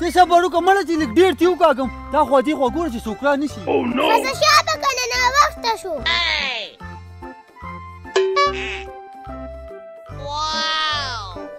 ته صبر وکړه مړه چې لږ ډېر تیو کاږم دا خو دې خو ګوره چې سوکرا نه شي ښځه شابه که نه ناوخته شو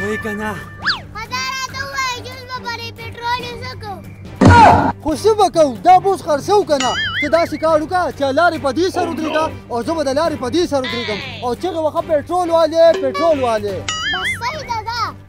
وای کنه خدارا ته وای جوز به پرې پټرول یې سکو خو څه به کوو دا بوس خرڅو که نه ته داسې کار وکړه چې لارې په دې سر ودرېږه او زه به د لارې په دې سر ودرېږم او چغې وخه پټرول والې پټرول والې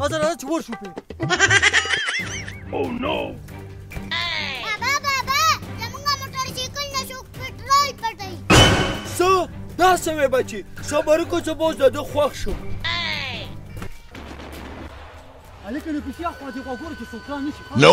هذا راځه چې ور شو پې او نو بابا بابا زمونږ موټر سایکل نه څوک پټرول پټوي څه دا څه وې بچي صبر کو چې بوز د خوښ شو هلکه نو پیسې خو دې غوګور کې څوک را نشي نو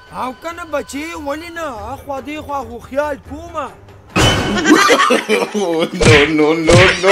او کنه بچې ولې نه خوا دې خوا هوښیار کوم نو نو نو نو